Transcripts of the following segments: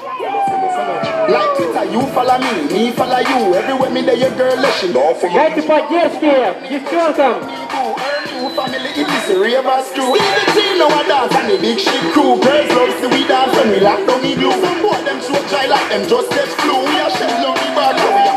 Like Twitter, uh, you follow me, me follow you. Everywhere me there, your girl, let she know for me. Дайте поддержки девчонкам. Family, it is a rave as crew. Stevie team, no I dance and the big shit crew. Girls love to we dance when we lock down the glue. Some boy them so dry like them just get flu. We are shed down the bad, so we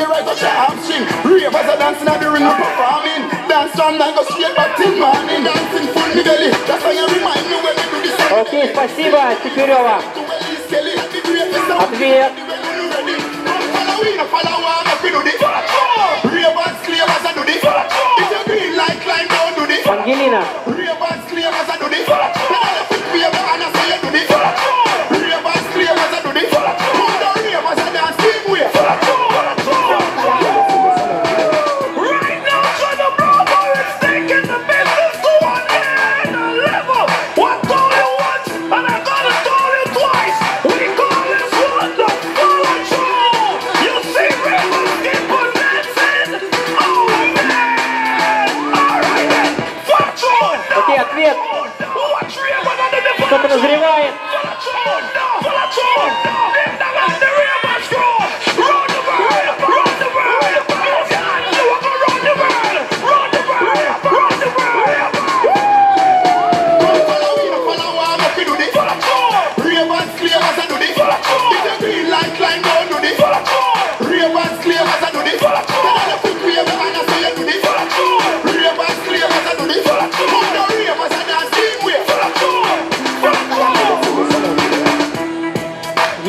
me right touch your hamstring Ravers are dancing the ring are performing. Dance from night go straight back till morning. Dancing full me belly That's you remind me when do this. Спасибо, Тикирёва. А привет. Ангелина. свет. Что-то назревает.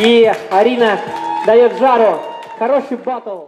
И Арина дает жару. Хороший батл.